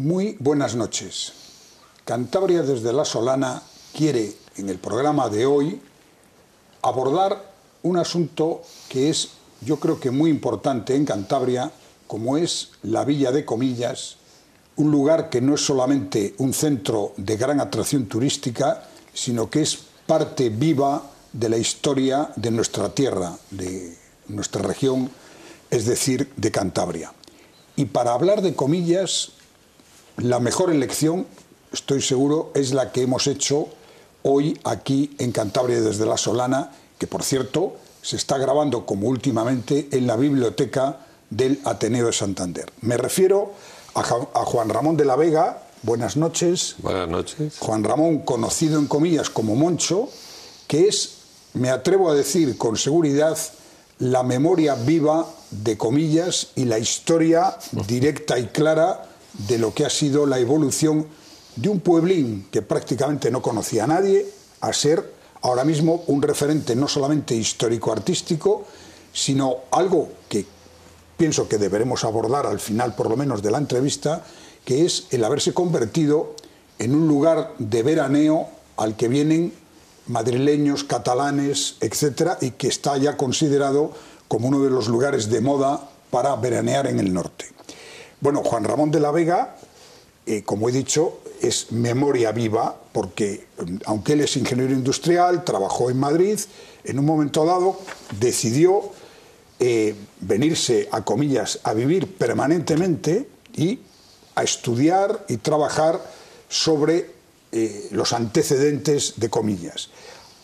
Muy buenas noches. Cantabria desde La Solana quiere en el programa de hoy abordar un asunto que es yo creo que muy importante en Cantabria, como es la Villa de Comillas, un lugar que no es solamente un centro de gran atracción turística, sino que es parte viva de la historia de nuestra tierra, de nuestra región, es decir, de Cantabria. Y para hablar de comillas, la mejor elección, estoy seguro, es la que hemos hecho hoy aquí en Cantabria desde La Solana, que por cierto se está grabando como últimamente en la biblioteca del Ateneo de Santander. Me refiero a, Juan Ramón de la Vega. Buenas noches. Buenas noches. Juan Ramón, conocido en comillas como Moncho, que es, me atrevo a decir con seguridad, la memoria viva de comillas y la historia directa y clara de lo que ha sido la evolución de un pueblín que prácticamente no conocía a nadie a ser ahora mismo un referente no solamente histórico-artístico, sino algo que pienso que deberemos abordar al final por lo menos de la entrevista, que es el haberse convertido en un lugar de veraneo al que vienen madrileños, catalanes, etcétera, y que está ya considerado como uno de los lugares de moda para veranear en el norte. Bueno, Juan Ramón de la Vega, eh, como he dicho, es memoria viva, porque mm, aunque él es ingeniero industrial, trabajó en Madrid, en un momento dado decidió eh, venirse, a comillas, a vivir permanentemente y a estudiar y trabajar sobre eh, los antecedentes de comillas.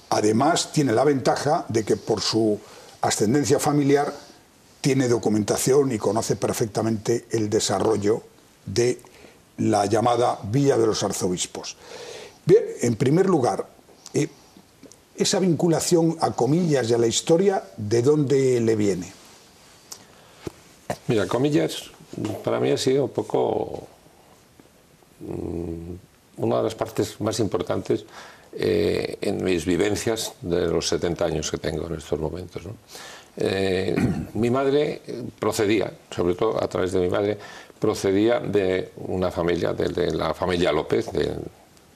Además, tiene la ventaja de que por su ascendencia familiar tiene documentación y conoce perfectamente el desarrollo de la llamada Villa de los Arzobispos. Bien, en primer lugar, eh, esa vinculación a comillas y a la historia, ¿de dónde le viene? Mira, comillas, para mí ha sido un poco mm, una de las partes más importantes eh, en mis vivencias de los 70 años que tengo en estos momentos. Eh, mi madre procedía, sobre todo a través de mi madre, procedía de una familia, de, la familia López, de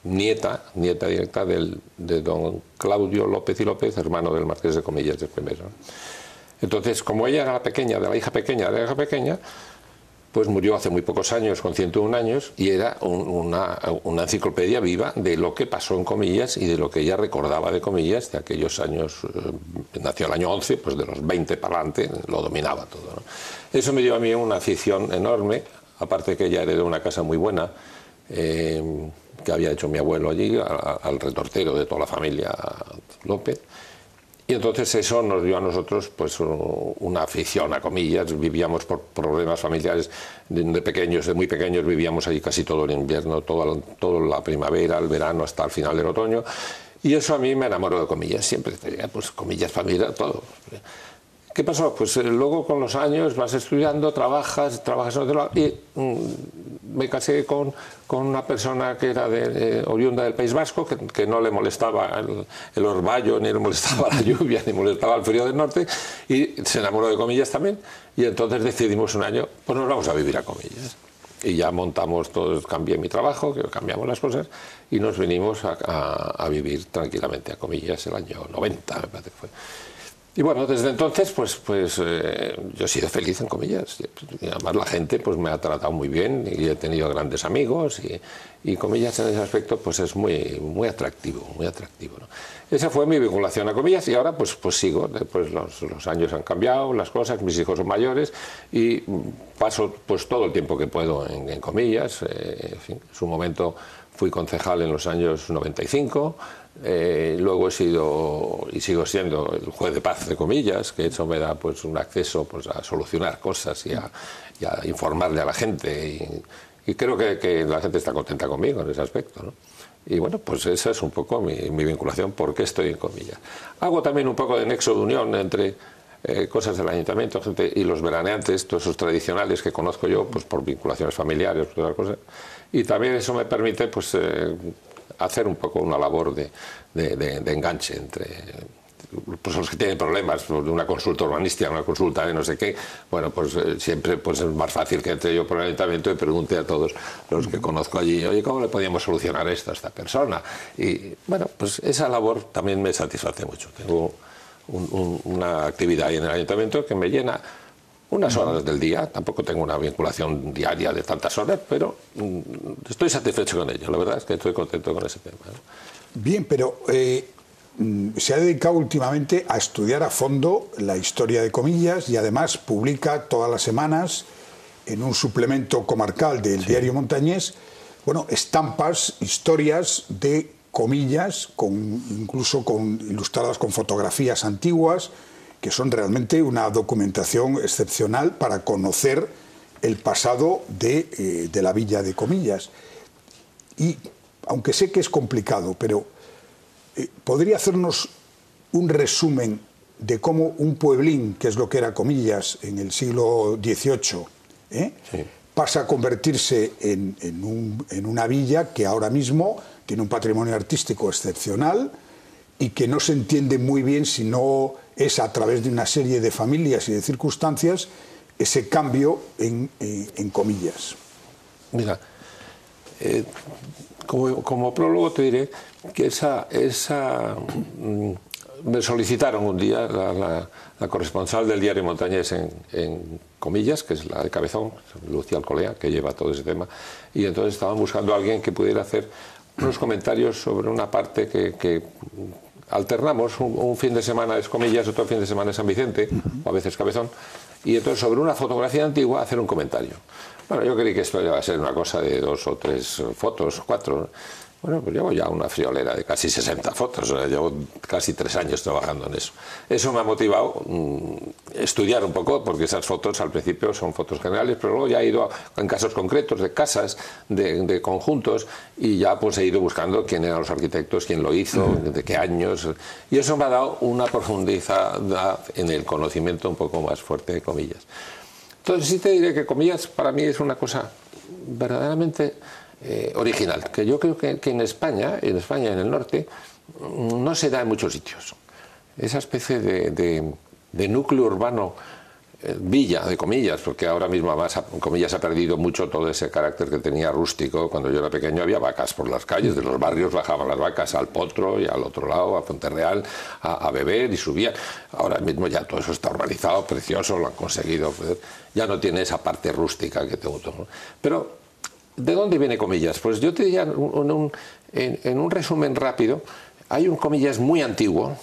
nieta, nieta directa del, de don Claudio López y López, hermano del marqués de Comillas de primero. Entonces, como ella era la pequeña, de la hija pequeña, de la hija pequeña, pues murió hace muy pocos años, con 101 años, y era una, enciclopedia viva de lo que pasó en Comillas y de lo que ella recordaba de Comillas de aquellos años, eh, nació el año 11, pues de los 20 para adelante, lo dominaba todo. Eso me dio a mí una afición enorme, aparte que ella heredó una casa muy buena, eh, que había hecho mi abuelo allí, al retortero de toda la familia López. Y entonces eso nos dio a nosotros pues una afición a comillas, vivíamos por problemas familiares de, pequeños, de muy pequeños vivíamos allí casi todo el invierno, toda, toda la primavera, el verano hasta el final del otoño. Y eso a mí me enamoró de comillas, siempre tenía pues comillas, familia, todo. ¿Qué pasó? Pues eh, luego con los años vas estudiando, trabajas, trabajas y mm, me casé con, con, una persona que era de, oriunda del País Vasco, que, no le molestaba el, el, orvallo, ni le molestaba la lluvia, ni molestaba el frío del norte y se enamoró de Comillas también y entonces decidimos un año, pues nos vamos a vivir a Comillas. Y ya montamos todo, cambié mi trabajo, cambiamos las cosas y nos vinimos a, a, a vivir tranquilamente a Comillas el año 90, me parece que fue. Y bueno, desde entonces, pues, pues eh, yo he sido feliz, en comillas. Y además la gente pues, me ha tratado muy bien y he tenido grandes amigos y, y comillas en ese aspecto pues es muy, muy atractivo, muy atractivo. Esa fue mi vinculación a comillas y ahora pues, pues sigo. Después los, los, años han cambiado, las cosas, mis hijos son mayores y paso pues todo el tiempo que puedo en, comillas. Eh, en, fin, en su momento fui concejal en los años 95. Eh, luego he sido y sigo siendo el juez de paz de comillas, que eso me da pues un acceso pues a solucionar cosas y a, informarle a la gente y, creo que, la gente está contenta conmigo en ese aspecto. ¿no? Y bueno, pues esa es un poco mi, vinculación, porque estoy en comillas. Hago también un poco de nexo de unión entre eh, cosas del ayuntamiento gente, y los veraneantes, todos esos tradicionales que conozco yo, pues por vinculaciones familiares, por cosas. Y también eso me permite pues eh, hacer un poco una labor de, enganche entre pues los que tienen problemas, una consulta urbanística, una consulta de no sé qué, bueno, pues eh, siempre pues es más fácil que entre yo por el ayuntamiento y pregunte a todos los que conozco allí, oye, ¿cómo le podíamos solucionar esto a esta persona? Y bueno, pues esa labor también me satisface mucho. Tengo una actividad ahí en el ayuntamiento que me llena unas horas del día, tampoco tengo una vinculación diaria de tantas horas, pero mm, estoy satisfecho con ello, la verdad es que estoy contento con ese tema. Bien, pero eh, se ha dedicado últimamente a estudiar a fondo la historia de comillas y además publica todas las semanas en un suplemento comarcal del diario Montañés, bueno, estampas, historias de comillas, con, incluso con, ilustradas con fotografías antiguas, que son realmente una documentación excepcional para conocer el pasado de, eh, de la villa de comillas. Y aunque sé que es complicado, pero ¿podría hacernos un resumen de cómo un pueblín, que es lo que era comillas en el siglo XVIII, ¿eh? pasa a convertirse en, en, una villa que ahora mismo tiene un patrimonio artístico excepcional y que no se entiende muy bien si no es a través de una serie de familias y de circunstancias ese cambio en, eh, en comillas. Mira, como, prólogo te diré que esa, esa mm, me solicitaron un día la, corresponsal del diario Montañés en, Comillas, que es la de Cabezón, Lucía Alcolea, que lleva todo ese tema, y entonces estaban buscando a alguien que pudiera hacer unos comentarios sobre una parte que, alternamos, un, fin de semana es Comillas, otro fin de semana es San Vicente, o a veces Cabezón, y entonces sobre una fotografía antigua hacer un comentario. Bueno, yo creí que esto iba a ser una cosa de dos o tres fotos, cuatro. Bueno, pues llevo ya una friolera de casi 60 fotos, llevo casi tres años trabajando en eso. Eso me ha motivado mm, estudiar un poco, porque esas fotos al principio son fotos generales, pero luego ya he ido en casos concretos de casas, de, conjuntos, y ya pues he ido buscando quién eran los arquitectos, quién lo hizo, de qué años, y eso me ha dado una profundidad en el conocimiento un poco más fuerte, de comillas. Entonces sí te diré que comillas para mí es una cosa verdaderamente eh, original, que yo creo que, en España, en España en el norte, no se da en muchos sitios. Esa especie de núcleo urbano villa, de comillas, porque ahora mismo más, comillas, ha perdido mucho todo ese carácter que tenía rústico. Cuando yo era pequeño había vacas por las calles, de los barrios bajaban las vacas al Potro y al otro lado, a Fuenterreal, a, a beber y subían. Ahora mismo ya todo eso está urbanizado, precioso, lo han conseguido. Ya no tiene esa parte rústica que tengo. Pero, ¿de dónde viene comillas? Pues yo te diría, en un, resumen rápido, hay un comillas muy antiguo,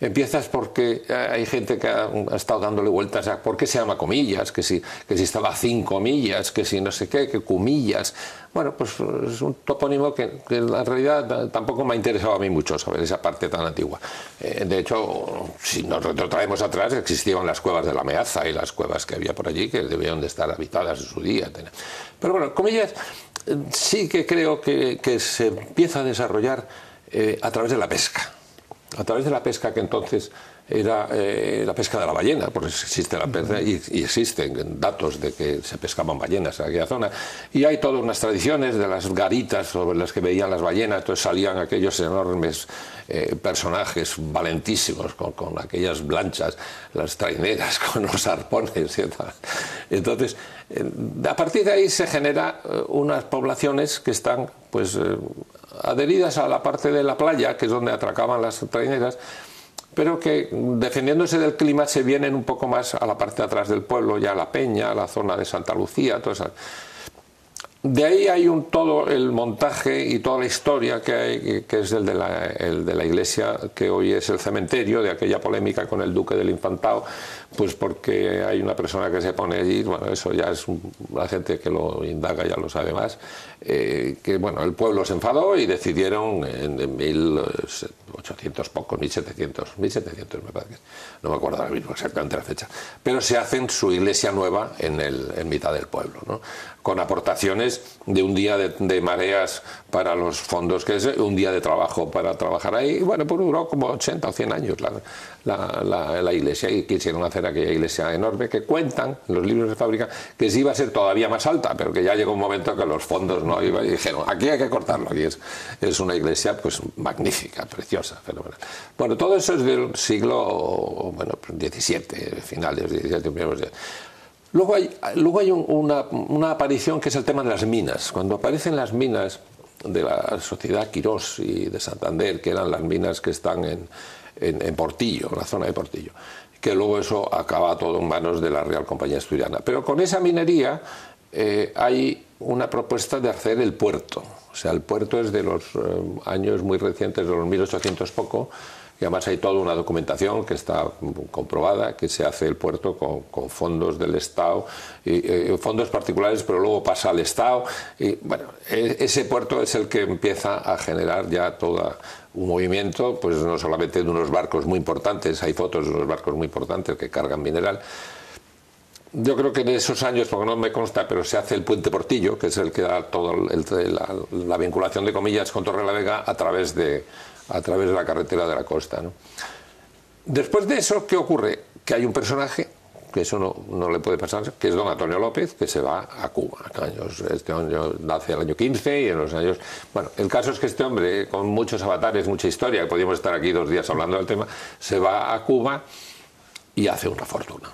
Empiezas porque hay gente que ha, estado dándole vueltas a por qué se llama comillas, que si, que si estaba a cinco millas, que si no sé qué, que cumillas. Bueno, pues es un topónimo que, en realidad tampoco me ha interesado a mí mucho saber esa parte tan antigua. Eh, de hecho, si nos retrotraemos atrás, existían las cuevas de la Meaza y las cuevas que había por allí que debían de estar habitadas en su día. Pero bueno, comillas eh, sí que creo que, se empieza a desarrollar eh, a través de la pesca a través de la pesca que entonces era eh, la pesca de la ballena, porque existe la pesca y, existen datos de que se pescaban ballenas en aquella zona. Y hay todas unas tradiciones de las garitas sobre las que veían las ballenas, entonces salían aquellos enormes eh, personajes valentísimos con, aquellas blanchas, las traineras, con los arpones y tal. Entonces, eh, a partir de ahí se generan unas poblaciones que están pues adheridas a la parte de la playa, que es donde atracaban las traineras, pero que defendiéndose del clima se vienen un poco más a la parte de atrás del pueblo, ya a la Peña, a la zona de Santa Lucía, esa de ahí hay un, todo el montaje y toda la historia que hay, que es el de, la, de la iglesia, que hoy es el cementerio, de aquella polémica con el duque del infantado, pues porque hay una persona que se pone allí, bueno, eso ya es la gente que lo indaga ya lo sabe más, eh, que bueno, el pueblo se enfadó y decidieron en, en 1800 pocos, 1700, 1700 me parece, no me acuerdo ahora mismo exactamente la fecha, pero se hacen su iglesia nueva en, el, en mitad del pueblo, ¿no? con aportaciones de un día de, mareas para los fondos, que es un día de trabajo para trabajar ahí. Y bueno, pues duró como 80 o 100 años la, la, iglesia y quisieron hacer aquella iglesia enorme que cuentan en los libros de fábrica que sí iba a ser todavía más alta, pero que ya llegó un momento que los fondos no iban y dijeron, aquí hay que cortarlo. Y es, una iglesia pues magnífica, preciosa fenomenal. Bueno, todo eso es del siglo bueno, XVII, finales XVII, primeros Luego hay, luego hay una, una, aparición que es el tema de las minas. Cuando aparecen las minas de la sociedad Quirós y de Santander, que eran las minas que están en, en, Portillo, en la zona de Portillo, que luego eso acaba todo en manos de la Real Compañía Asturiana. Pero con esa minería eh, hay una propuesta de hacer el puerto. O sea, el puerto es de los eh, años muy recientes, de los 1800 poco, y además hay toda una documentación que está comprobada, que se hace el puerto con, fondos del Estado, y, eh, fondos particulares, pero luego pasa al Estado. Y bueno, e, ese puerto es el que empieza a generar ya todo un movimiento, pues no solamente de unos barcos muy importantes, hay fotos de unos barcos muy importantes que cargan mineral, yo creo que en esos años, porque no me consta, pero se hace el puente Portillo, que es el que da toda la, vinculación de comillas con Torre la Vega a través de, a través de la carretera de la costa. Después de eso, ¿qué ocurre? Que hay un personaje, que eso no, no, le puede pasar, que es don Antonio López, que se va a Cuba. Años, este año nace el año 15 y en los años... Bueno, el caso es que este hombre, con muchos avatares, mucha historia, podríamos estar aquí dos días hablando del tema, se va a Cuba y hace una fortuna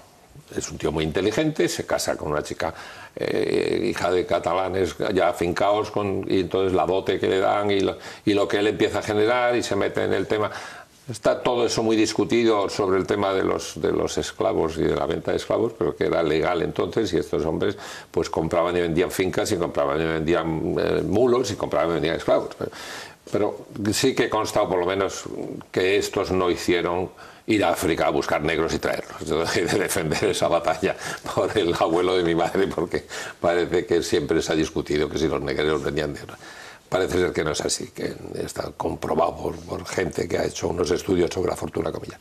es un tío muy inteligente, se casa con una chica eh, hija de catalanes ya afincados con, y entonces la dote que le dan y lo, y lo, que él empieza a generar y se mete en el tema. Está todo eso muy discutido sobre el tema de los, de los esclavos y de la venta de esclavos, pero que era legal entonces y estos hombres pues compraban y vendían fincas y compraban y vendían eh, mulos y compraban y vendían esclavos. pero sí que consta por lo menos que estos no hicieron ir a África a buscar negros y traerlos. Yo de defender esa batalla por el abuelo de mi madre, porque parece que siempre se ha discutido que si los negros venían de... Parece ser que no es así, que está comprobado por, gente que ha hecho unos estudios sobre la fortuna comillas.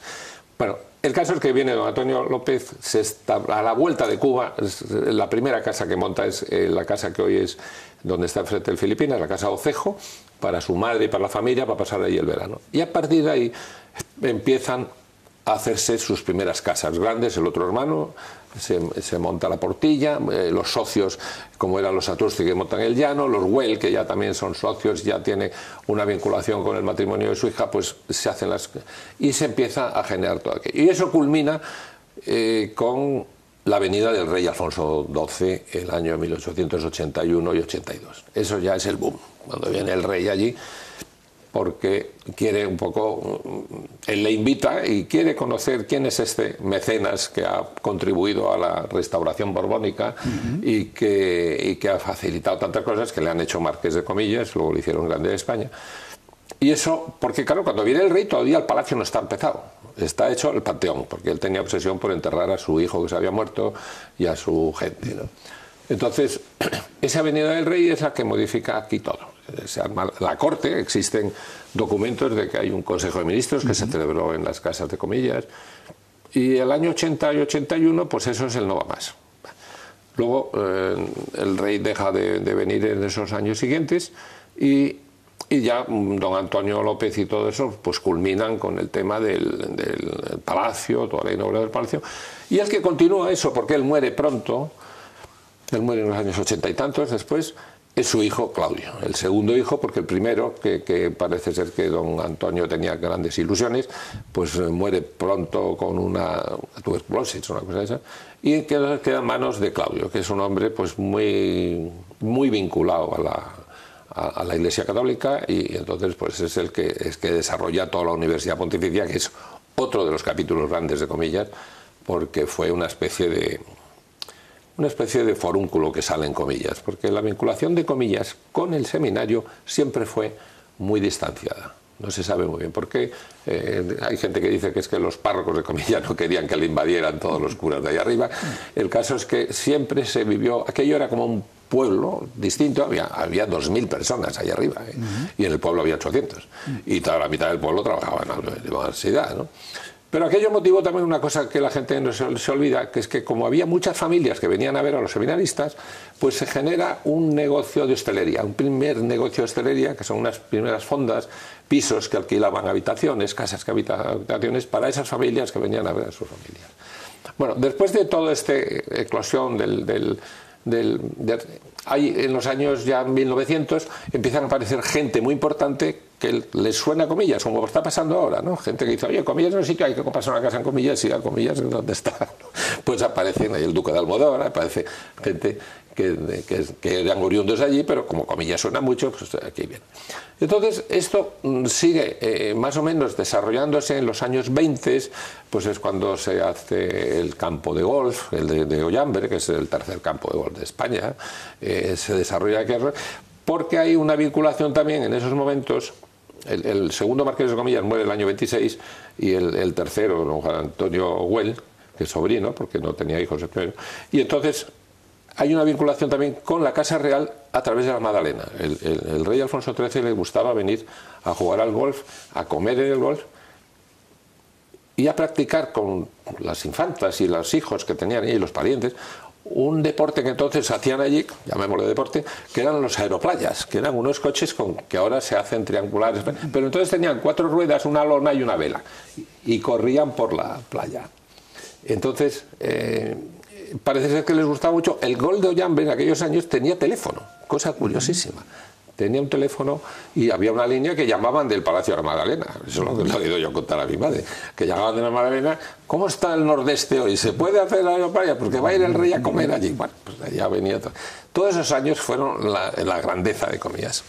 Bueno, el caso es que viene don Antonio López se está, a la vuelta de Cuba. La primera casa que monta es eh, la casa que hoy es donde está frente del Filipinas, la casa Ocejo, para su madre y para la familia, para pasar ahí el verano. Y a partir de ahí empiezan hacerse sus primeras casas grandes. El otro hermano se, monta la portilla, eh, los socios, como eran los Satursti que montan el llano, los Well, que ya también son socios, ya tiene una vinculación con el matrimonio de su hija, pues se hacen las. y se empieza a generar todo aquello. Y eso culmina eh, con la venida del rey Alfonso XII el año 1881 y 82. Eso ya es el boom. Cuando viene el rey allí porque quiere un poco, él le invita y quiere conocer quién es este mecenas que ha contribuido a la restauración borbónica y, que, que, ha facilitado tantas cosas que le han hecho marques de comillas, luego le hicieron grande de España. Y eso, porque claro, cuando viene el rey todavía el palacio no está empezado, está hecho el panteón, porque él tenía obsesión por enterrar a su hijo que se había muerto y a su gente. Entonces, esa venida del rey es la que modifica aquí todo se arma la corte, existen documentos de que hay un Consejo de Ministros que se celebró en las casas de comillas, y el año 80 y 81, pues eso es el no va más. Luego eh, el rey deja de, venir en esos años siguientes y, y, ya don Antonio López y todo eso pues culminan con el tema del, del palacio, toda la inauguración del palacio. Y el que continúa eso, porque él muere pronto, él muere en los años ochenta y tantos después, es su hijo Claudio, el segundo hijo, porque el primero, que, parece ser que don Antonio tenía grandes ilusiones, pues eh, muere pronto con una tuberculosis, una cosa esa, y queda, queda, en manos de Claudio, que es un hombre pues muy, muy vinculado a la, a, la Iglesia Católica y entonces pues es el que, es que desarrolla toda la Universidad Pontificia, que es otro de los capítulos grandes de comillas, porque fue una especie de, una especie de forúnculo que sale en comillas, porque la vinculación de comillas con el seminario siempre fue muy distanciada. No se sabe muy bien por qué. Eh, hay gente que dice que es que los párrocos de comillas no querían que le invadieran todos los curas de ahí arriba. El caso es que siempre se vivió, aquello era como un pueblo distinto, había, había 2.000 personas ahí arriba, ¿eh? y en el pueblo había 800. Y toda la mitad del pueblo trabajaba en la universidad. ¿no? Pero aquello motivó también una cosa que la gente no se, olvida, que es que como había muchas familias que venían a ver a los seminaristas, pues se genera un negocio de hostelería, un primer negocio de hostelería, que son unas primeras fondas, pisos que alquilaban habitaciones, casas que habitaban habitaciones para esas familias que venían a ver a sus familias. Bueno, después de toda esta eclosión del, del, hay, en los años ya 1900 empiezan a aparecer gente muy importante que les suena comillas, como está pasando ahora, ¿no? Gente que dice, oye, comillas no es sitio, hay que comprarse una casa en comillas, y a comillas, ¿dónde está? Pues aparecen ahí el duque de Almodóvar, aparece gente que, que, eran oriundos allí, pero como comillas suena mucho, pues aquí viene. Entonces, esto mm, sigue eh, más o menos desarrollándose en los años 20, pues es cuando se hace el campo de golf, el de, de Ollambre, que es el tercer campo de golf de España, eh, se desarrolla aquí, porque hay una vinculación también en esos momentos el, segundo marqués de Comillas muere el año 26 y el, tercero, don Juan Antonio Huel, que es sobrino, porque no tenía hijos el primero, y entonces hay una vinculación también con la Casa Real a través de la Magdalena. El, rey Alfonso XIII le gustaba venir a jugar al golf, a comer en el golf y a practicar con las infantas y los hijos que tenían y los parientes un deporte que entonces hacían allí, llamémoslo deporte, que eran los aeroplayas, que eran unos coches con, que ahora se hacen triangulares, pero entonces tenían cuatro ruedas, una lona y una vela, y, corrían por la playa. Entonces, eh, parece ser que les gustaba mucho. El gol de Ollambe en aquellos años tenía teléfono, cosa curiosísima. Tenía un teléfono y había una línea que llamaban del Palacio de la Magdalena. Eso es lo que le he oído yo contar a mi madre. Que llamaban de la Magdalena. ¿Cómo está el nordeste hoy? ¿Se puede hacer la aeroplaya? Porque va a ir el rey a comer allí. Bueno, pues allá venía todo. Todos esos años fueron la, la grandeza de Comillas.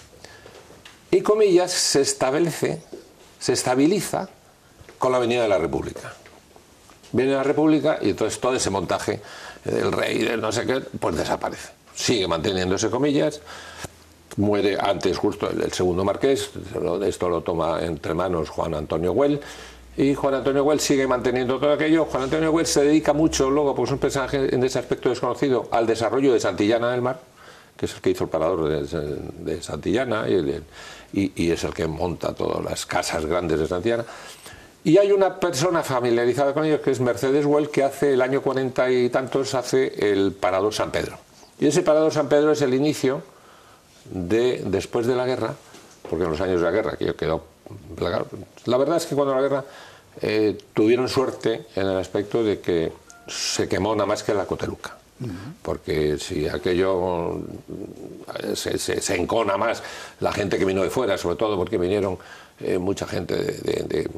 Y Comillas se establece, se estabiliza con la Avenida de la República. Viene la República y entonces todo ese montaje del rey, del no sé qué, pues desaparece. Sigue manteniéndose comillas, muere antes justo el, segundo marqués, esto lo toma entre manos Juan Antonio Güell, y Juan Antonio Güell sigue manteniendo todo aquello. Juan Antonio Güell se dedica mucho, luego, pues un personaje en ese aspecto desconocido, al desarrollo de Santillana del Mar, que es el que hizo el parador de, Santillana y, es el que monta todas las casas grandes de Santillana. Y hay una persona familiarizada con ellos que es Mercedes Well, que hace el año cuarenta y tantos hace el Parador San Pedro. Y ese Parador San Pedro es el inicio de después de la guerra, porque en los años de la guerra, que quedó. La verdad es que cuando la guerra eh, tuvieron suerte en el aspecto de que se quemó nada más que la Coteluca. Porque si aquello eh, se, se, encona más la gente que vino de fuera, sobre todo porque vinieron eh, mucha gente de,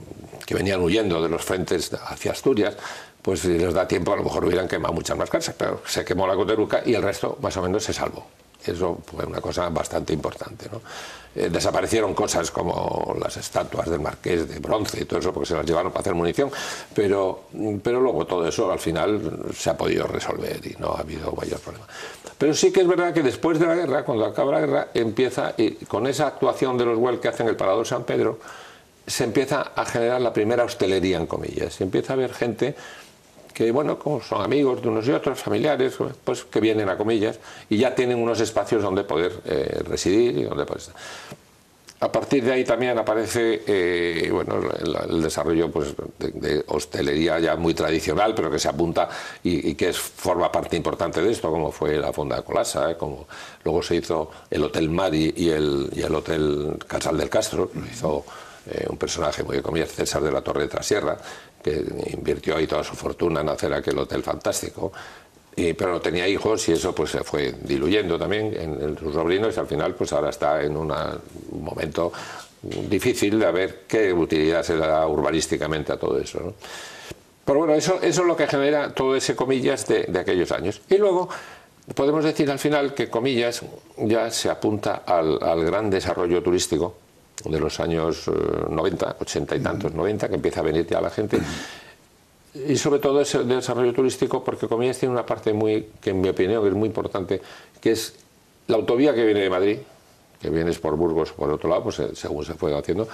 que venían huyendo de los frentes hacia Asturias, pues si les da tiempo a lo mejor hubieran quemado muchas más casas, pero se quemó la Coteruca y el resto más o menos se salvó. Eso fue una cosa bastante importante. ¿no? Eh, desaparecieron cosas como las estatuas del marqués de bronce y todo eso porque se las llevaron para hacer munición, pero, pero luego todo eso al final se ha podido resolver y no ha habido mayor problema. Pero sí que es verdad que después de la guerra, cuando acaba la guerra, empieza, y con esa actuación de los Well que hacen el Parador San Pedro, se empieza a generar la primera hostelería en comillas. Se empieza a ver gente que bueno, como son amigos de unos y otros, familiares, pues que vienen a comillas y ya tienen unos espacios donde poder eh, residir y donde poder estar. A partir de ahí también aparece eh, bueno, el, desarrollo pues, de, hostelería ya muy tradicional, pero que se apunta y, que es, forma parte importante de esto, como fue la Fonda de Colasa, eh, como luego se hizo el Hotel Mari y el, y el Hotel Casal del Castro, lo hizo un personaje muy de comillas, César de la Torre de Trasierra, que invirtió ahí toda su fortuna en hacer aquel hotel fantástico. Y, pero no tenía hijos y eso pues se fue diluyendo también en, sus sobrinos y al final pues ahora está en un momento difícil de ver qué utilidad se da urbanísticamente a todo eso. Pero bueno, eso, eso es lo que genera todo ese comillas de, aquellos años. Y luego podemos decir al final que comillas ya se apunta al gran desarrollo turístico de los años 90, eh, 80 y tantos, 90, que empieza a venir ya la gente. Y sobre todo ese desarrollo turístico, porque Comillas tiene una parte muy, que en mi opinión es muy importante, que es la autovía que viene de Madrid, que vienes por Burgos por otro lado, pues eh, según se fue haciendo,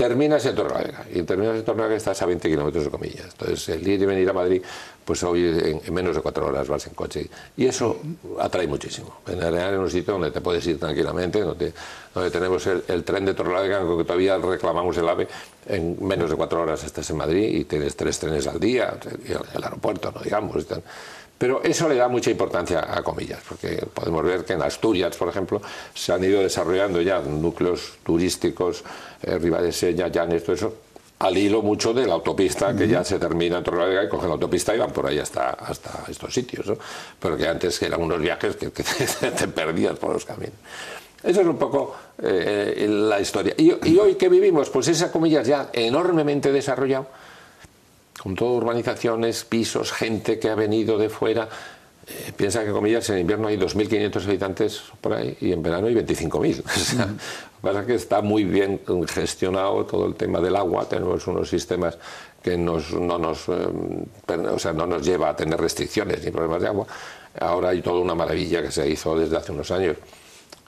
terminas en Torrelavega y terminas en Torrelavega estás a 20 kilómetros de comillas. Entonces, el ir y venir a Madrid, pues hoy en, menos de cuatro horas vas en coche. Y eso atrae muchísimo. En en un sitio donde te puedes ir tranquilamente, donde, tenemos el, tren de Torrelavega, que todavía reclamamos el AVE, en menos de cuatro horas estás en Madrid y tienes tres trenes al día, el aeropuerto, no digamos. Pero eso le da mucha importancia a comillas, porque podemos ver que en Asturias, por ejemplo, se han ido desarrollando ya núcleos turísticos, eh, Ribadesella, Llanes, todo eso, al hilo mucho de la autopista que ya se termina en Torrelavega y cogen la autopista y van por ahí hasta, hasta estos sitios, ¿no? pero que antes eran unos viajes que, te perdías por los caminos. Esa es un poco eh, la historia. Y, y, hoy que vivimos, pues esa comillas ya enormemente desarrollado, con todo urbanizaciones, pisos, gente que ha venido de fuera. Eh, piensa que comillas en invierno hay 2.500 habitantes por ahí y en verano hay 25.000. O sea, pasa que está muy bien gestionado todo el tema del agua. Tenemos unos sistemas que nos, no, nos, eh, o sea, no nos lleva a tener restricciones ni problemas de agua. Ahora hay toda una maravilla que se hizo desde hace unos años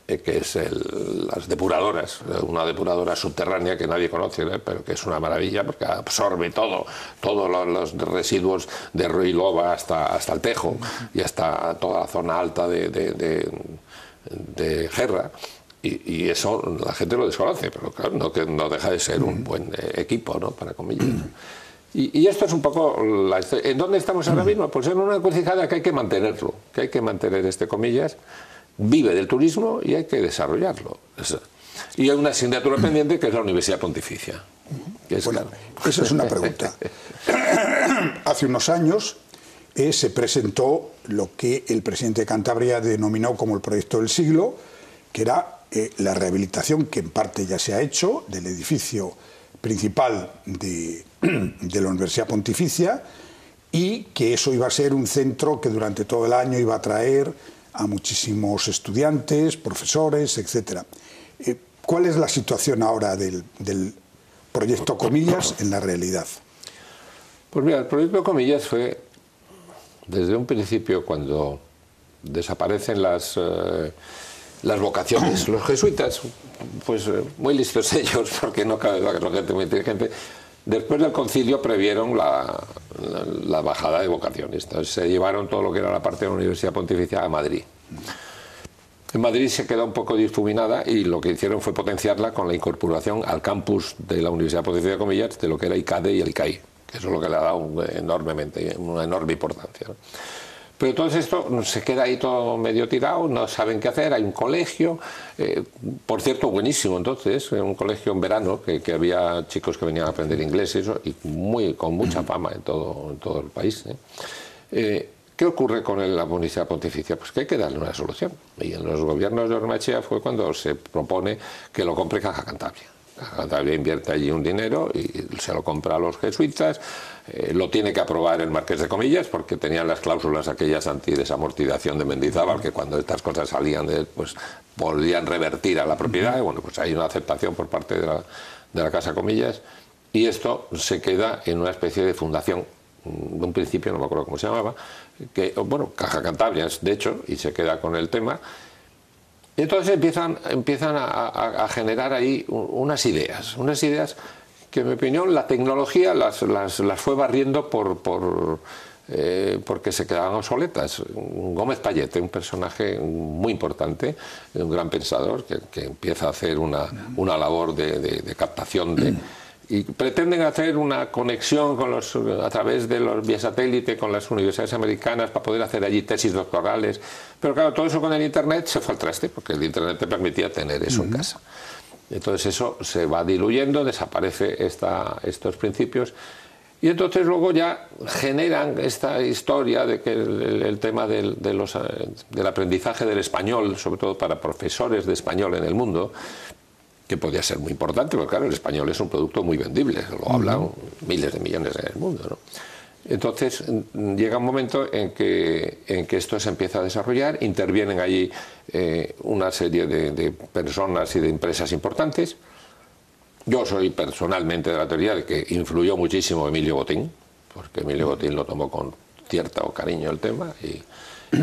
que es las depuradoras, una depuradora subterránea que nadie conoce, pero que es una maravilla porque absorbe todo, todos los, residuos de Ruilova hasta, hasta el Tejo y hasta toda la zona alta de, de, de, Gerra. Y, eso la gente lo desconoce, pero claro, no, que no deja de ser un buen eh, equipo, ¿no? Para comillas. Y, y, esto es un poco la ¿En dónde estamos ahora mismo? Pues en una encrucijada que hay que mantenerlo, que hay que mantener este comillas vive del turismo y hay que desarrollarlo. Y hay una asignatura pendiente que es la Universidad Pontificia. bueno, esa es una pregunta. Hace unos años eh, se presentó lo que el presidente de Cantabria denominó como el proyecto del siglo, que era eh, la rehabilitación, que en parte ya se ha hecho, del edificio principal de, de la Universidad Pontificia, y que eso iba a ser un centro que durante todo el año iba a traer a muchísimos estudiantes, profesores, etc. Eh, ¿Cuál es la situación ahora del, proyecto Comillas en la realidad? Pues mira, el proyecto Comillas fue desde un principio cuando desaparecen las, eh, las vocaciones. Los jesuitas, pues eh, muy listos ellos, porque no cabe son gente muy inteligente, Después del concilio previeron la, bajada de vocaciones. Se llevaron todo lo que era la parte de la Universidad Pontificia a Madrid. En Madrid se quedó un poco difuminada y lo que hicieron fue potenciarla con la incorporación al campus de la Universidad Pontificia de Comillas de lo que era ICADE y el ICAI, que eso es lo que le ha dado enormemente, una enorme importancia. Pero todo esto se queda ahí todo medio tirado, no saben qué hacer, hay un colegio, eh, por cierto, buenísimo entonces, un colegio en verano, que, había chicos que venían a aprender inglés y eso, y muy, con mucha fama en todo, en todo el país. ¿eh? Eh, qué ocurre con la Universidad Pontificia? Pues que hay que darle una solución. Y en los gobiernos de Ormachea fue cuando se propone que lo compre Caja Cantabria. Cantabria invierte allí un dinero y se lo compra a los jesuitas, eh, lo tiene que aprobar el Marqués de Comillas porque tenían las cláusulas aquellas anti-desamortización de Mendizábal que cuando estas cosas salían de, pues podían revertir a la propiedad y bueno, pues hay una aceptación por parte de la, de la Casa Comillas y esto se queda en una especie de fundación de un principio, no me acuerdo cómo se llamaba, que, bueno, Caja Cantabria, de hecho, y se queda con el tema, y entonces empiezan, empiezan a, generar ahí unas ideas, unas ideas que en mi opinión la tecnología las, las, fue barriendo por, por eh, porque se quedaban obsoletas. Gómez Payete, un personaje muy importante, un gran pensador, que, empieza a hacer una, una labor de, de captación de y pretenden hacer una conexión con los, a través de los vía satélite con las universidades americanas para poder hacer allí tesis doctorales. Pero claro, todo eso con el Internet se fue al traste, porque el Internet te permitía tener eso en casa. Entonces eso se va diluyendo, desaparece esta, estos principios. Y entonces luego ya generan esta historia de que el, tema del, de los, del aprendizaje del español, sobre todo para profesores de español en el mundo, que podía ser muy importante, porque claro, el español es un producto muy vendible, lo hablan miles de millones en el mundo. ¿no? Entonces llega un momento en que, en que esto se empieza a desarrollar, intervienen allí eh, una serie de, personas y de empresas importantes. Yo soy personalmente de la teoría de que influyó muchísimo Emilio Botín, porque Emilio Botín lo tomó con cierto cariño el tema y,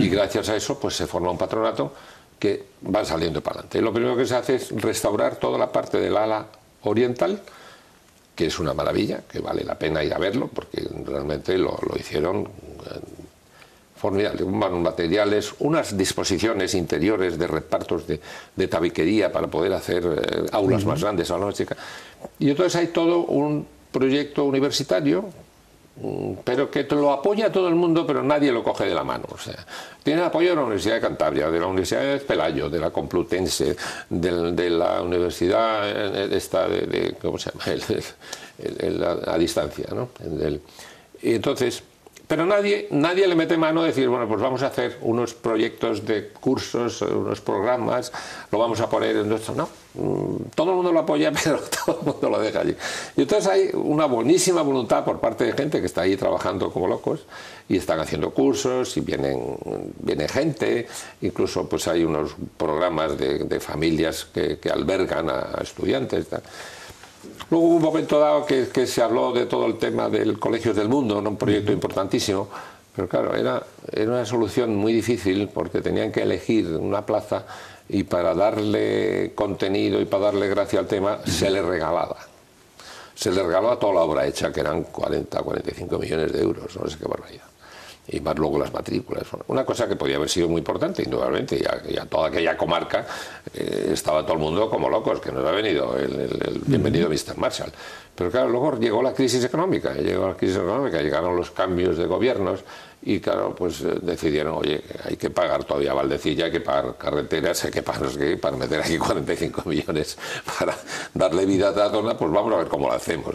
gracias a eso pues se forma un patronato que van saliendo para adelante. Lo primero que se hace es restaurar toda la parte del ala oriental, que es una maravilla, que vale la pena ir a verlo, porque realmente lo, hicieron eh, formidables, materiales, unas disposiciones interiores de repartos de, tabiquería para poder hacer eh, aulas más grandes, aulas más chicas. Y entonces hay todo un proyecto universitario pero que lo apoya todo el mundo, pero nadie lo coge de la mano. O sea, tiene apoyo de la Universidad de Cantabria, de la Universidad de Pelayo, de la Complutense, de, la Universidad eh, esta de, ¿cómo se llama? a, distancia, ¿no? y entonces, pero nadie, nadie le mete mano a decir, bueno, pues vamos a hacer unos proyectos de cursos, unos programas, lo vamos a poner en nuestro... No, mm, todo el mundo lo apoya, pero todo el mundo lo deja allí. Y entonces hay una buenísima voluntad por parte de gente que está ahí trabajando como locos y están haciendo cursos y vienen, viene gente, incluso pues hay unos programas de, familias que, albergan a, estudiantes. Luego hubo un momento dado que, se habló de todo el tema del Colegios del Mundo, un proyecto importantísimo, pero claro, era, era una solución muy difícil porque tenían que elegir una plaza y para darle contenido y para darle gracia al tema se le regalaba. Se le regalaba toda la obra hecha, que eran 40, 45 millones de euros, no sé qué barbaridad y más luego las matrículas. Una cosa que podía haber sido muy importante, indudablemente, ya, ya toda aquella comarca eh, estaba todo el mundo como locos, que nos ha venido el, bienvenido Mr. Marshall. Pero claro, luego llegó la crisis económica, llegó la crisis económica, llegaron los cambios de gobiernos y claro, pues eh, decidieron, oye, hay que pagar todavía Valdecilla, hay que pagar carreteras, hay que pagar, para meter aquí 45 millones para darle vida a la zona, pues vamos a ver cómo lo hacemos.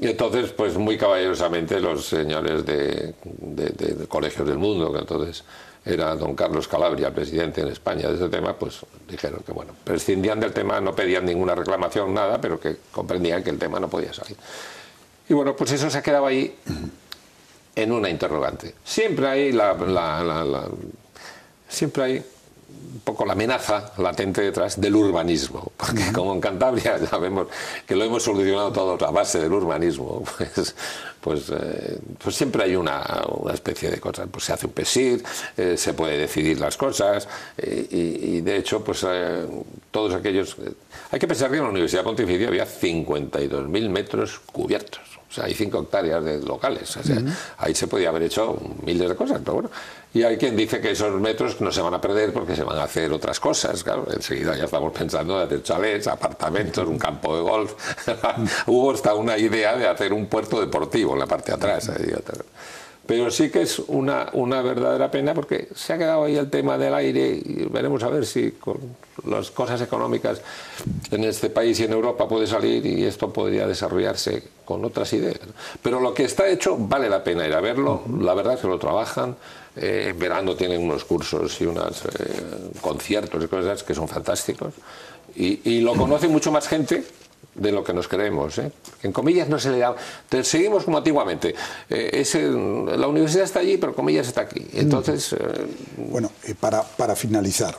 Y entonces, pues muy caballerosamente los señores de, colegios del mundo, que entonces era don Carlos Calabria, presidente en España de ese tema, pues dijeron que, bueno, prescindían del tema, no pedían ninguna reclamación, nada, pero que comprendían que el tema no podía salir. Y bueno, pues eso se ha quedado ahí en una interrogante. Siempre hay la, la siempre hay un poco la amenaza latente detrás del urbanismo, porque como en Cantabria ya vemos que lo hemos solucionado todo a base del urbanismo, pues, pues, eh, pues siempre hay una, especie de cosas, pues se hace un PESIR, eh, se puede decidir las cosas, eh, y, de hecho, pues todos aquellos... hay que pensar que en la Universidad Pontificia había 52.000 metros cubiertos. O sea, hay 5 hectáreas de locales. O sea, Ahí se podía haber hecho miles de cosas, pero bueno. Y hay quien dice que esos metros no se van a perder porque se van a hacer otras cosas. Claro, enseguida ya estamos pensando en hacer chalets, apartamentos, un campo de golf. Hubo hasta una idea de hacer un puerto deportivo en la parte de atrás. Pero sí que es una, una verdadera pena porque se ha quedado ahí el tema del aire y veremos a ver si con las cosas económicas en este país y en Europa puede salir y esto podría desarrollarse con otras ideas. Pero lo que está hecho vale la pena ir a verlo, la verdad es que lo trabajan, eh, en verano tienen unos cursos y unos eh, conciertos y cosas que son fantásticos. Y, y lo conoce mucho más gente de lo que nos creemos. ¿eh? En comillas no se le da. Seguimos como antiguamente. Eh, la universidad está allí, pero comillas está aquí. Entonces. Eh, bueno, para, para, finalizar,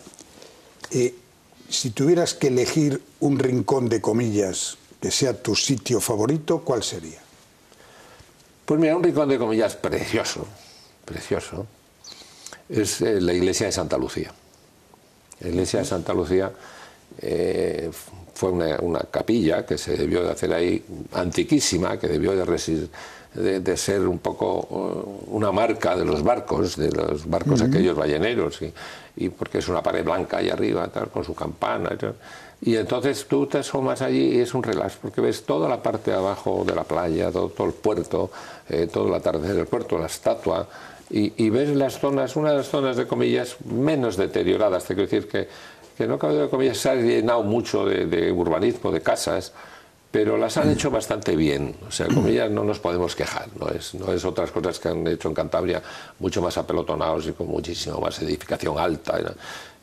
si tuvieras que elegir un rincón de comillas que sea tu sitio favorito, ¿cuál sería? Pues mira, un rincón de comillas precioso, precioso, es la iglesia de Santa Lucía. La iglesia de Santa Lucía fue una, capilla que se debió de hacer ahí antiquísima, que debió de, de, ser un poco uh, una marca de los barcos, de los barcos aquellos balleneros, y, porque es una pared blanca ahí arriba, tal, con su campana. Y, entonces tú te asomas allí y es un relax, porque ves toda la parte de abajo de la playa, todo, el puerto, eh, todo el atardecer del puerto, la estatua, y, ves las zonas, una de las zonas de comillas menos deterioradas, te quiero decir que que no cabe de comillas, se ha llenado mucho de, urbanismo, de casas, pero las han hecho bastante bien. O sea, comillas, no nos podemos quejar. No es, no es otras cosas que han hecho en Cantabria mucho más apelotonados y con muchísimo más edificación alta.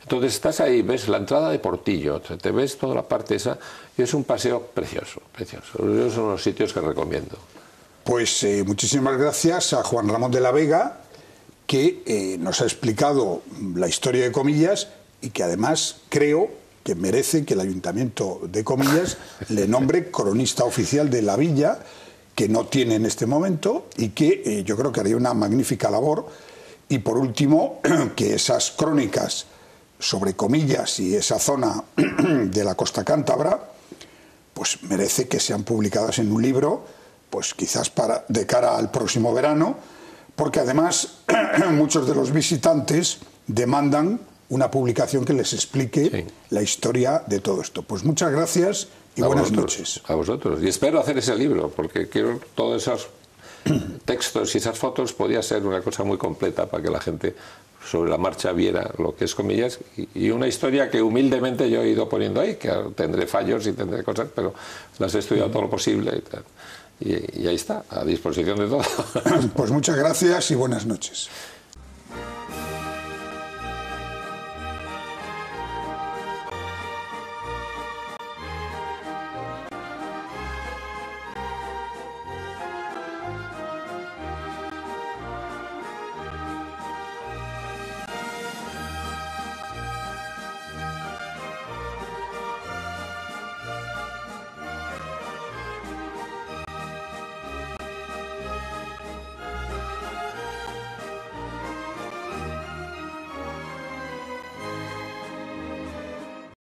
Entonces estás ahí, ves la entrada de Portillo, te ves toda la parte esa y es un paseo precioso, precioso. Esos son los sitios que recomiendo. Pues eh, muchísimas gracias a Juan Ramón de la Vega, que eh, nos ha explicado la historia de comillas y que además creo que merece que el Ayuntamiento de Comillas le nombre cronista oficial de la villa, que no tiene en este momento y que eh, yo creo que haría una magnífica labor. Y por último, que esas crónicas sobre Comillas y esa zona de la costa cántabra, pues merece que sean publicadas en un libro, pues quizás para, de cara al próximo verano, porque además muchos de los visitantes demandan una publicación que les explique la historia de todo esto. Pues muchas gracias y buenas noches. A vosotros. Y espero hacer ese libro, porque quiero todos esos textos y esas fotos podía ser una cosa muy completa para que la gente sobre la marcha viera lo que es comillas y, una historia que humildemente yo he ido poniendo ahí, que tendré fallos y tendré cosas, pero las he estudiado todo lo posible. Y y ahí está, a disposición de todos. Pues muchas gracias y buenas noches.